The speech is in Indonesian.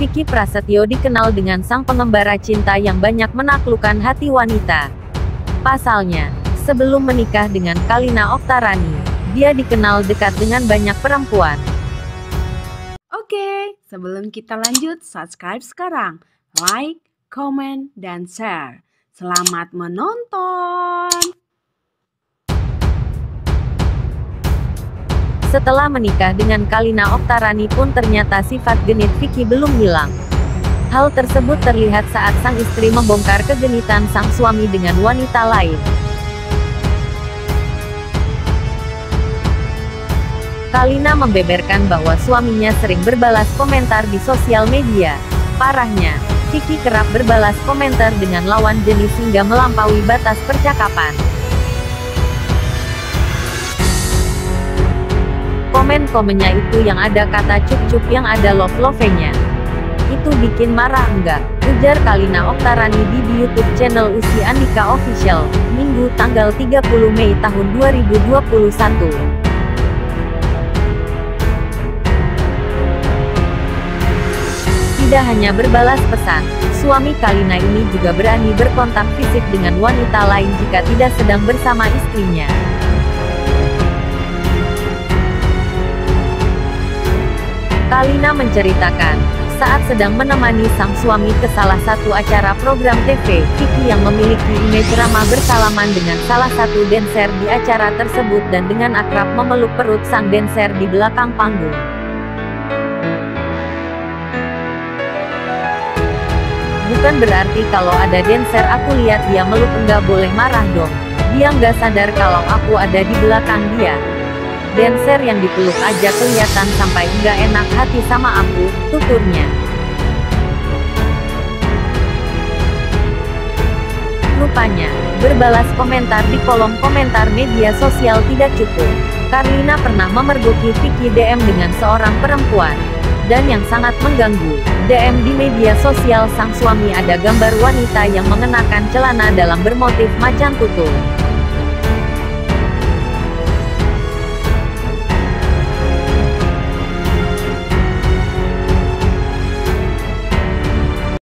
Vicky Prasetyo dikenal dengan sang pengembara cinta yang banyak menaklukkan hati wanita. Pasalnya, sebelum menikah dengan Kalina Oktarani, dia dikenal dekat dengan banyak perempuan. Oke, sebelum kita lanjut, subscribe sekarang. Like, comment, dan share. Selamat menonton! Setelah menikah dengan Kalina Oktarani pun ternyata sifat genit Vicky belum hilang. Hal tersebut terlihat saat sang istri membongkar kegenitan sang suami dengan wanita lain. Kalina membeberkan bahwa suaminya sering berbalas komentar di sosial media. Parahnya, Vicky kerap berbalas komentar dengan lawan jenis hingga melampaui batas percakapan. Komen-komennya itu yang ada kata cup-cup yang ada love-love-nya. Itu bikin marah enggak? Ujar Kalina Oktarani di, di YouTube channel Usi Andika Official, Minggu tanggal 30 Mei tahun 2021. Tidak hanya berbalas pesan, suami Kalina ini juga berani berkontak fisik dengan wanita lain jika tidak sedang bersama istrinya. Kalina menceritakan, saat sedang menemani sang suami ke salah satu acara program TV, Vicky yang memiliki image ramah bersalaman dengan salah satu dancer di acara tersebut dan dengan akrab memeluk perut sang dancer di belakang panggung. Bukan berarti kalau ada dancer aku lihat dia meluk enggak boleh marah dong. Dia nggak sadar kalau aku ada di belakang dia. Dancer yang dipeluk aja kelihatan sampai nggak enak hati sama aku, tuturnya. Rupanya, berbalas komentar di kolom komentar media sosial tidak cukup. Karlina pernah memergoki Vicky DM dengan seorang perempuan. Dan yang sangat mengganggu, DM di media sosial sang suami ada gambar wanita yang mengenakan celana dalam bermotif macan tutul.